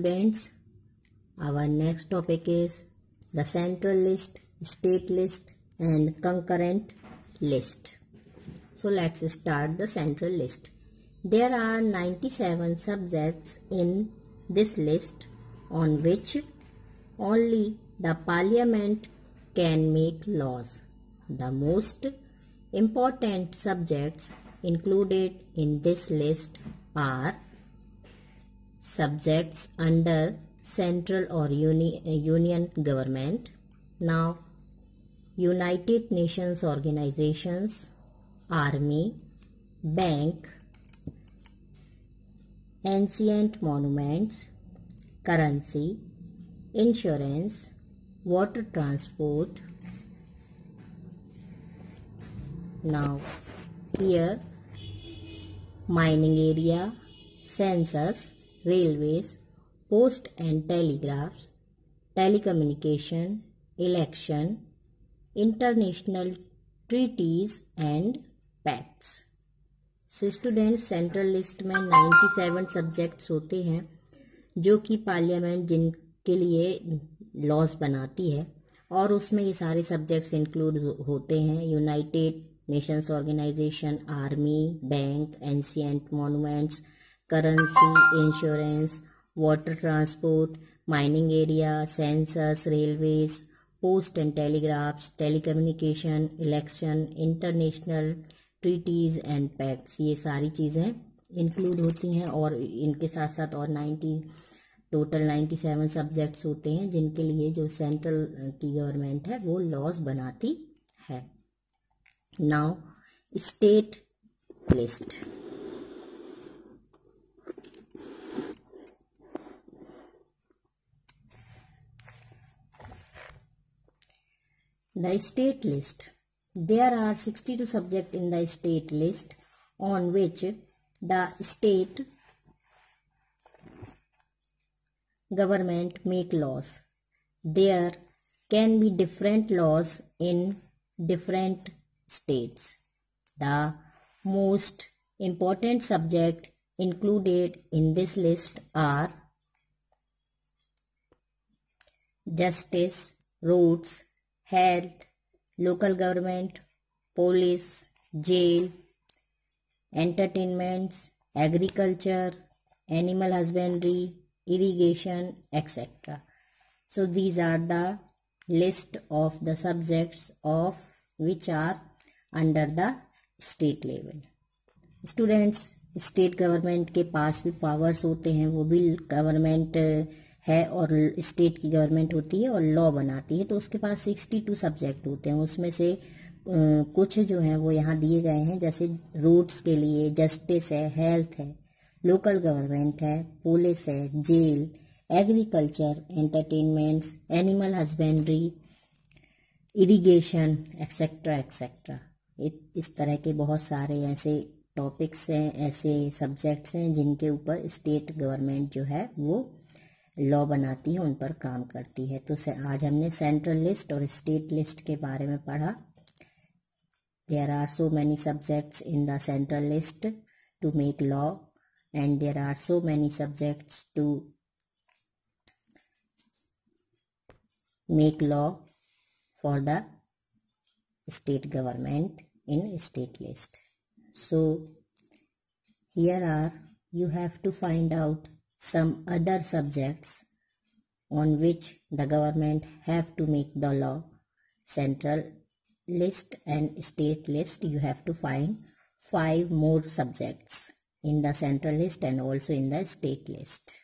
Students, our next topic is the central list, state list and concurrent list. So let's start the central list. There are 97 subjects in this list on which only the parliament can make laws. The most important subjects included in this list are subjects under central or uni, uh, union government. Now, United Nations organizations, army, bank, ancient monuments, currency, insurance, water transport. Now, here mining area, census, railways, post and telegraphs, telecommunication, election, international treaties and pacts. So student central list में 97 subjects होते हैं जो कि parliament जिनके लिए laws बनाती है और उसमें ये सारे सब्जेक्ट्स इंक्लूड होते हैं united nations organisation army bank ancient monuments currency insurance water transport mining area censors railways post and telegraphs telecommunication election international treaties and pacts ये सारी चीज़ें इंक्लूड होती हैं और इनके साथ साथ और ninety total ninety seven subjects होते हैं जिनके लिए जो सेंट्रल की गवर्नमेंट है, वो लॉज बनाती है। Now state list The state list. There are 62 subjects in the state list on which the state government make laws. There can be different laws in different states. The most important subject included in this list are justice, roads, health local government police jail entertainment agriculture animal husbandry irrigation etcetera so these are the list of the subject of which are under the state level students state government के पास भी powers होते हैं, वो भी government है और state की गवर्नमेंट होती है और लॉ बनाती है तो उसके पास सिक्सटी टू सब्जेक्ट होते हैं। उसमें से कुछ जो है वो यहाँ दिए गए हैं, जैसे रोड्स के लिए जस्टिस है, हेल्थ है, लोकल गवर्नमेंट है, पुलिस है, jail, agriculture, entertainments, animal husbandry, irrigation etcetera etcetera इस तरह के बहुत सारे ऐसे टॉपिक्स हैं, ऐसे सब्जेक्ट्स हैं, जिनके ऊपर स्टेट गवर्नमेंट जो है वो लॉ बनाती है, उन पर काम करती है। तो आज हमने सेंट्रल लिस्ट और स्टेट लिस्ट के बारे में पढ़ा। There are so many subjects in the central list to make law and there are so many subjects to make law for the state government in state list so here are you have to find out some other subjects on which the government have to make the law. Central list and state list you have to find five more subjects in the central list and also in the state list